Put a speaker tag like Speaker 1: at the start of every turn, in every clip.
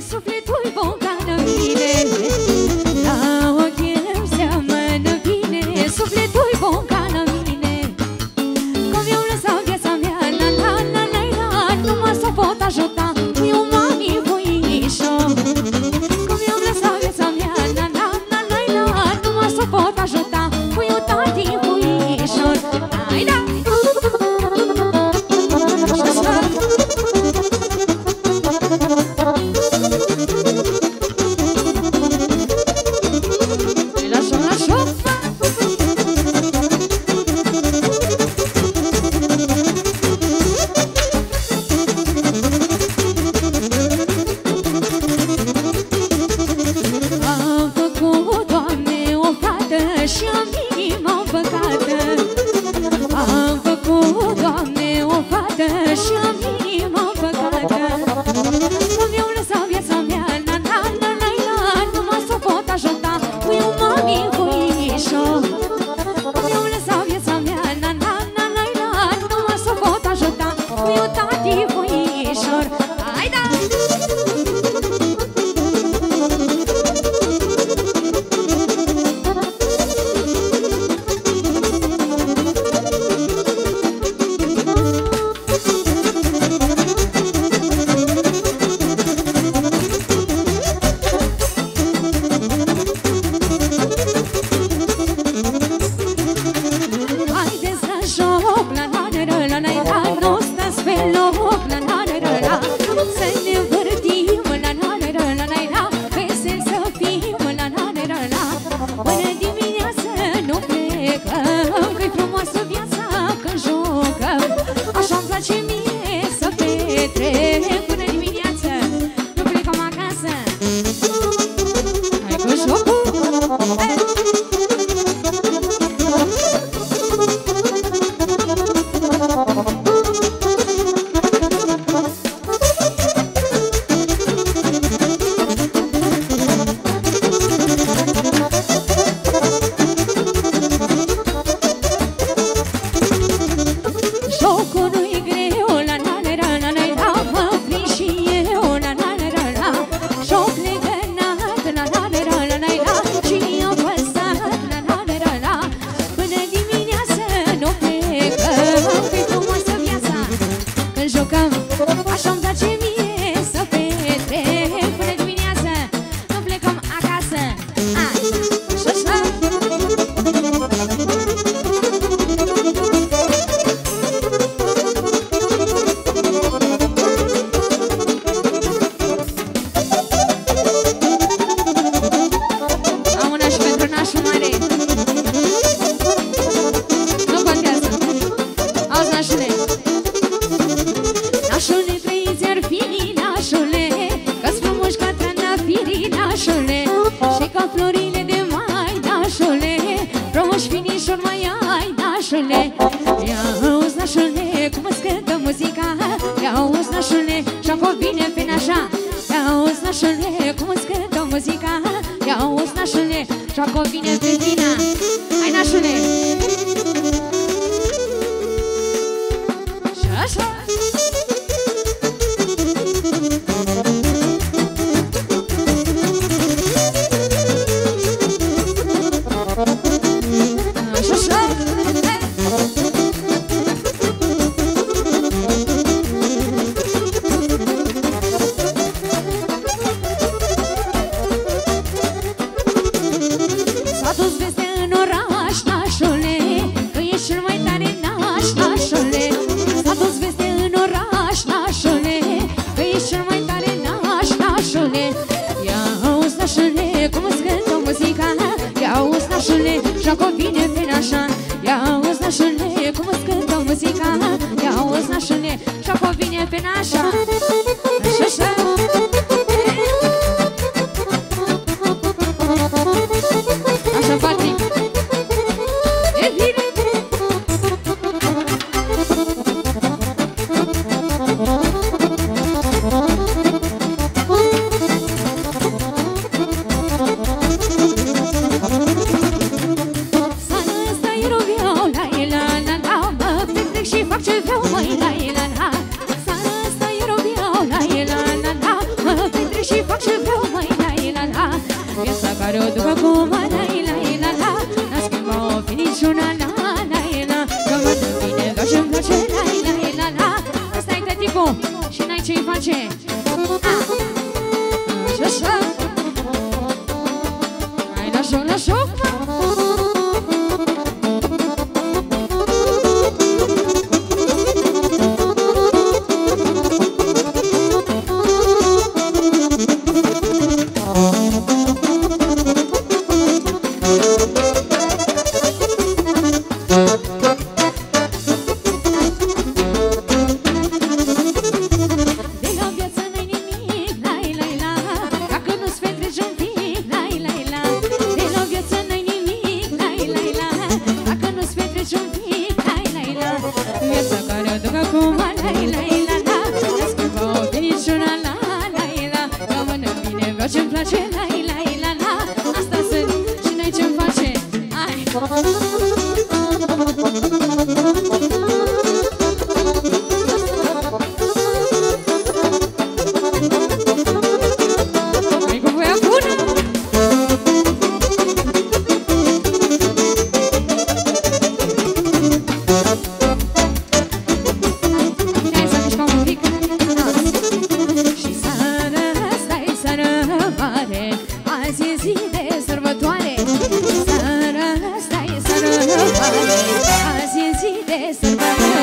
Speaker 1: Sophie, toi, Și fi mai ai, nașule. Ia auzi, nașule, cum îți cântă muzica? Ia auzi, nașule, și-am bine pe Ia auzi, nașule, cum îți cântă muzica? Ia auzi, nașule, și-am bine pe Thank you. народ в oh you. reservado.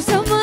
Speaker 1: So.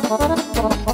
Speaker 1: Thank.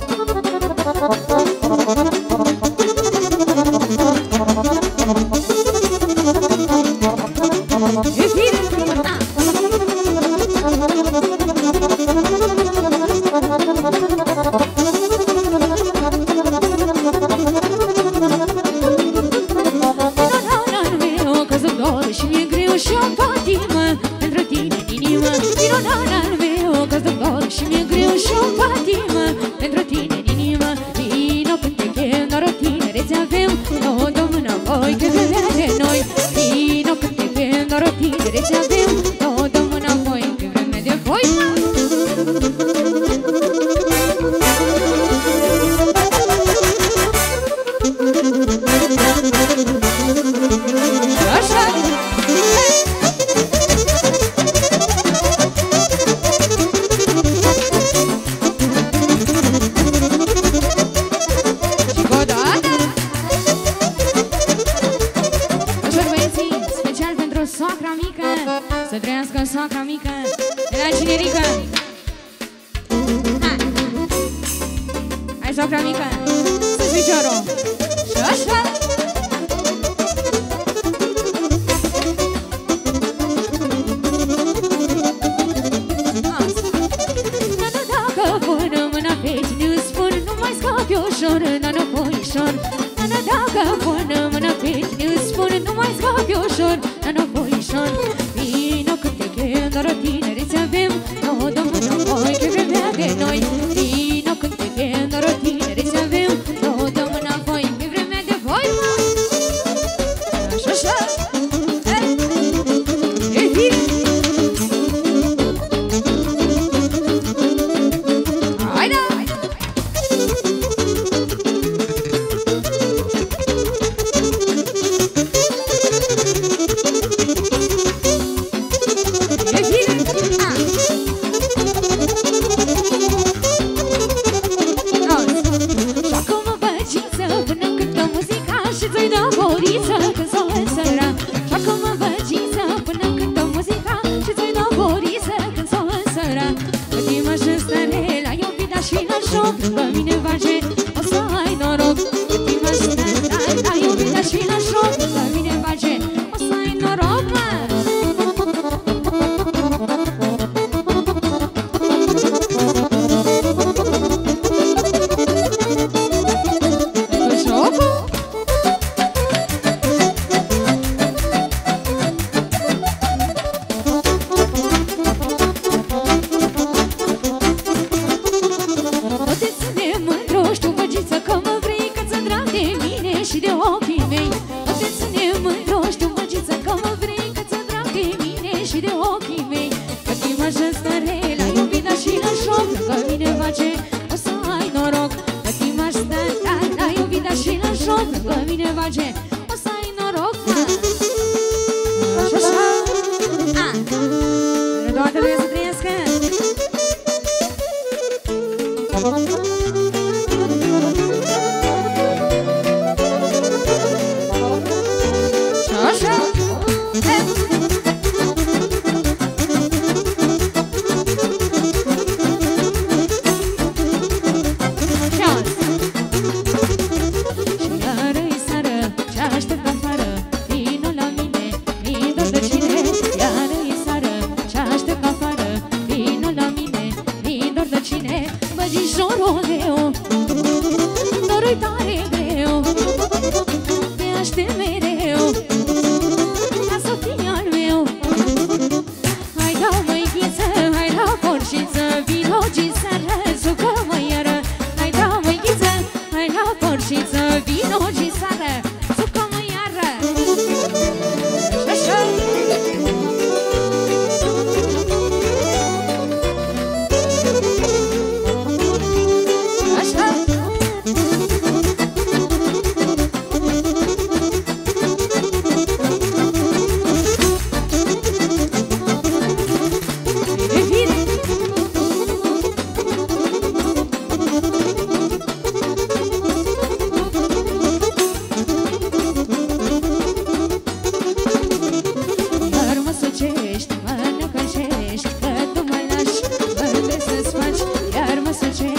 Speaker 1: sacra mică Să trăiască sacra mică De la cinerică. Hai, Hai sacra mică Sus piciorul Și așa. Dacă pun Son y no que te quiero a ti șoc După mine face O să ai noroc Așa, așa. Toate saç, yar mı saçı